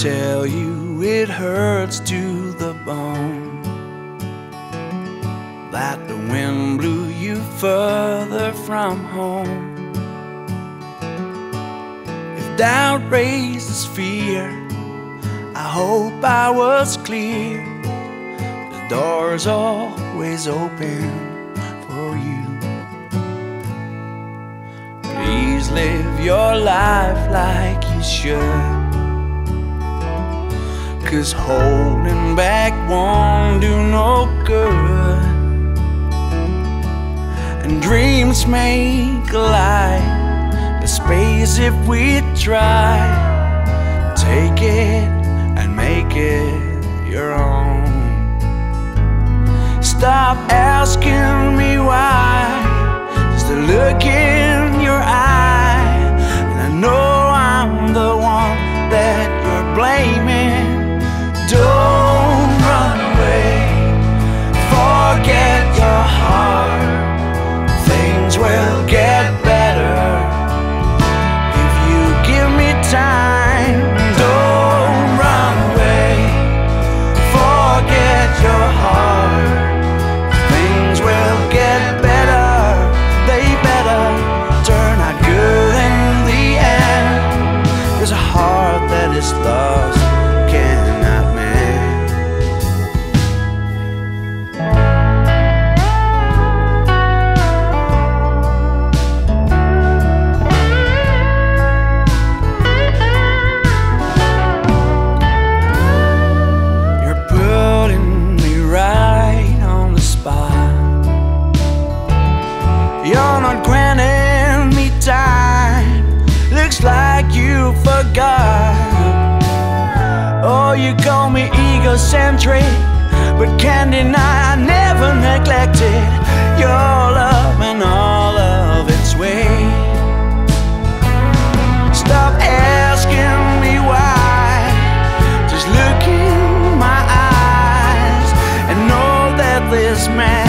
tell you it hurts to the bone that the wind blew you further from home. If doubt raises fear, I hope I was clear. The door's always open for you. Please live your life like you should. Cause holding back won't do no good. And dreams make a light, the space if we try. Take it and make it your own. Stop asking you forgot. Oh, you call me egocentric, but can't deny I never neglected your love and all of its weight. Stop asking me why. Just look in my eyes and know that this man